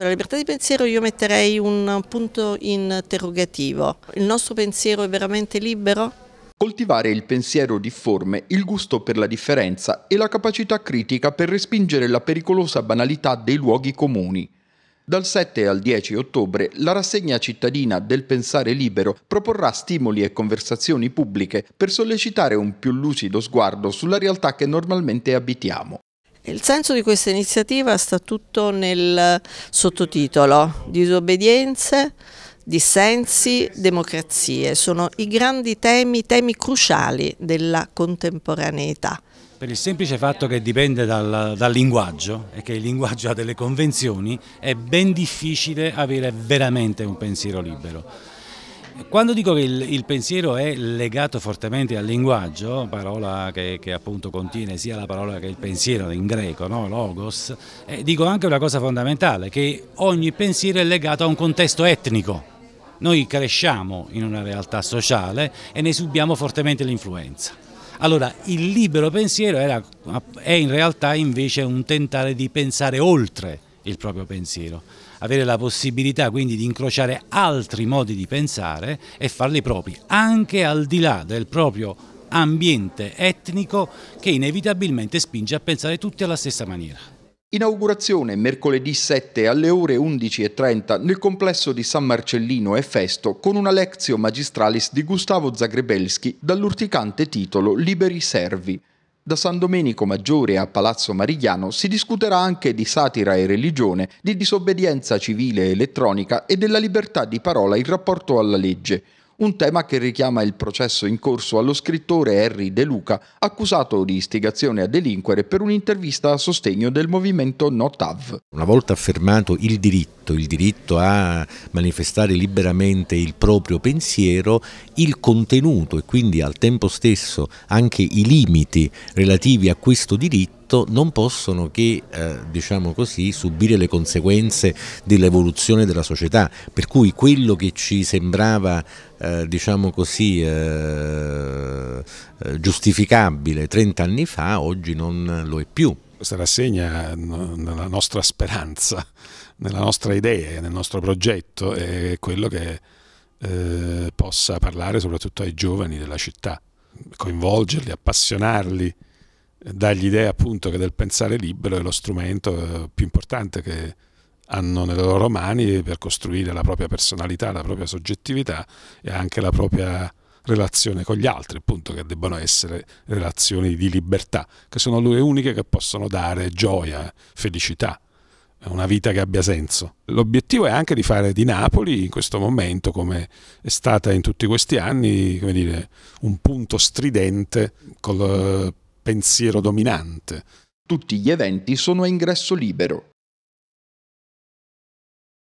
La libertà di pensiero io metterei un punto interrogativo. Il nostro pensiero è veramente libero? Coltivare il pensiero difforme, il gusto per la differenza e la capacità critica per respingere la pericolosa banalità dei luoghi comuni. Dal 7 al 10 ottobre la rassegna cittadina del pensare libero proporrà stimoli e conversazioni pubbliche per sollecitare un più lucido sguardo sulla realtà che normalmente abitiamo. Il senso di questa iniziativa sta tutto nel sottotitolo Disobbedienze, dissensi, democrazie. Sono i grandi temi, temi cruciali della contemporaneità. Per il semplice fatto che dipende dal, dal, linguaggio e che il linguaggio ha delle convenzioni, è ben difficile avere veramente un pensiero libero. Quando dico che il, il, pensiero è legato fortemente al linguaggio, parola che, che, appunto contiene sia la parola che il pensiero in greco, no? logos, eh, dico anche una cosa fondamentale, che ogni pensiero è legato a un contesto etnico. Noi cresciamo in una realtà sociale e ne subiamo fortemente l'influenza. Allora il libero pensiero era, è in realtà invece un tentare di pensare oltre il proprio pensiero, avere la possibilità quindi di incrociare altri modi di pensare e farli propri, anche al di là del proprio ambiente etnico che inevitabilmente spinge a pensare tutti alla stessa maniera. Inaugurazione mercoledì 7 alle ore 11.30 nel complesso di San Marcellino e Festo con una Lectio Magistralis di Gustavo Zagrebelski dall'urticante titolo Liberi Servi. Da San Domenico Maggiore a Palazzo Marigliano si discuterà anche di satira e religione, di disobbedienza civile e elettronica e della libertà di parola in rapporto alla legge un tema che richiama il processo in corso allo scrittore Harry De Luca, accusato di istigazione a delinquere per un'intervista a sostegno del movimento NOTAV. Una volta affermato il diritto, il diritto a manifestare liberamente il proprio pensiero, il contenuto e quindi al tempo stesso anche i limiti relativi a questo diritto non possono che eh, diciamo così, subire le conseguenze dell'evoluzione della società, per cui quello che ci sembrava eh, diciamo così, eh, eh giustificabile 30 anni fa oggi non lo è più. Questa rassegna nella nostra speranza, nella nostra idea, nel nostro progetto è quello che eh, possa parlare soprattutto ai giovani della città, coinvolgerli, appassionarli, dargli idea appunto che del pensare libero è lo strumento eh, più importante che hanno nelle loro mani per costruire la propria personalità, la propria soggettività e anche la propria relazione con gli altri, appunto, che debbono essere relazioni di libertà, che sono le uniche che possono dare gioia, felicità, una vita che abbia senso. L'obiettivo è anche di fare di Napoli in questo momento, come è stata in tutti questi anni, dire, un punto stridente col pensiero dominante. Tutti gli eventi sono a ingresso libero.